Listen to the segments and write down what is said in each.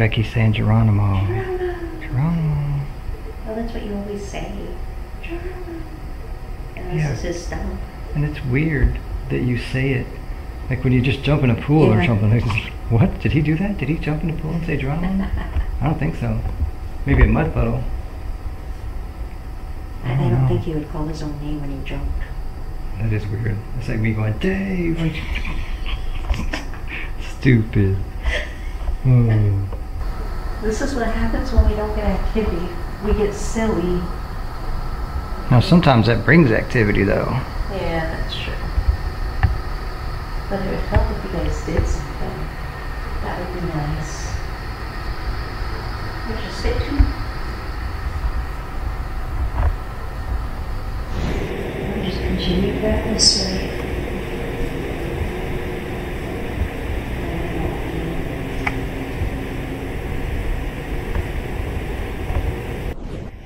Becky's saying Geronimo. Geronimo. Well, that's what you always say. And this Yeah. is his style. And it's weird that you say it. Like when you just jump in a pool or something. Like, what? Did he do that? Did he jump in a pool and say Geronimo? I don't think so. Maybe a mud puddle. I, I don't don't think he would call his own name when he jumped. That is weird. It's like me going, Dave. Stupid. Oh. This is what happens when we don't get activity. We get silly. Now sometimes that brings activity though. Yeah, that's true. But it would help if you guys did something. That would be nice. Would you stay tuned? Or just continue that this way.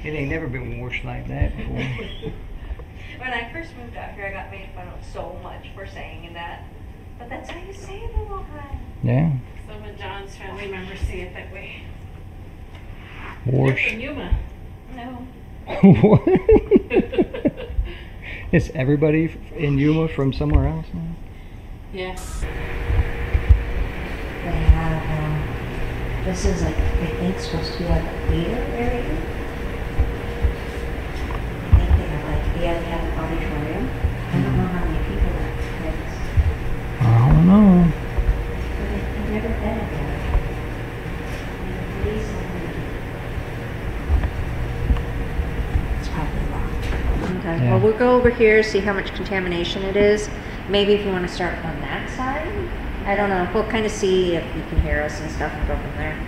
It ain't never been washed like that before. When I first moved out here, I got made fun of so much for saying that. But that's how you say it in Ohio. yeah. Some of John's family members see it that way. Wash. They're from Yuma. No. what? Is everybody in Yuma from somewhere else now? Yeah. They have, um, this is like, I think supposed to be like a theater Yeah. well, we'll go over here, see how much contamination it is. Maybe if you want to start on that side. I don't know. We'll kind of see if you can hear us and stuff and go from there.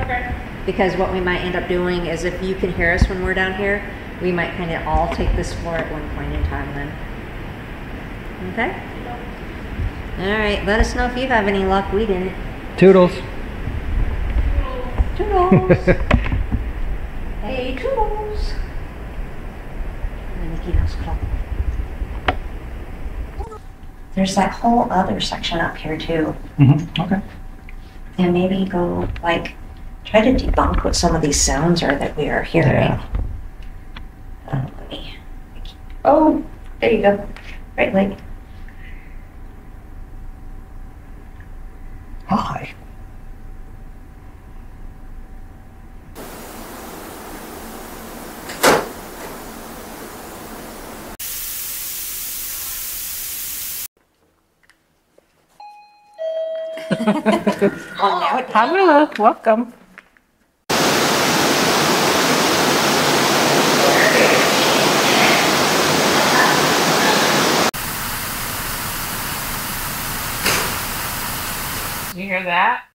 Okay. Because what we might end up doing is if you can hear us when we're down here, we might kind of all take this floor at one point in time then. Okay? All right, let us know if you have any luck. We didn't. Toodles. Toodles. hey, toodles. And the Mickey Mouse Club. There's that whole other section up here too. mm-hmm. Okay. And maybe go like try to debunk what some of these sounds are that we are hearing. Yeah. Uh, let me- oh, there you go. Right leg. Hi. Oh, now it Hello, welcome. You hear that?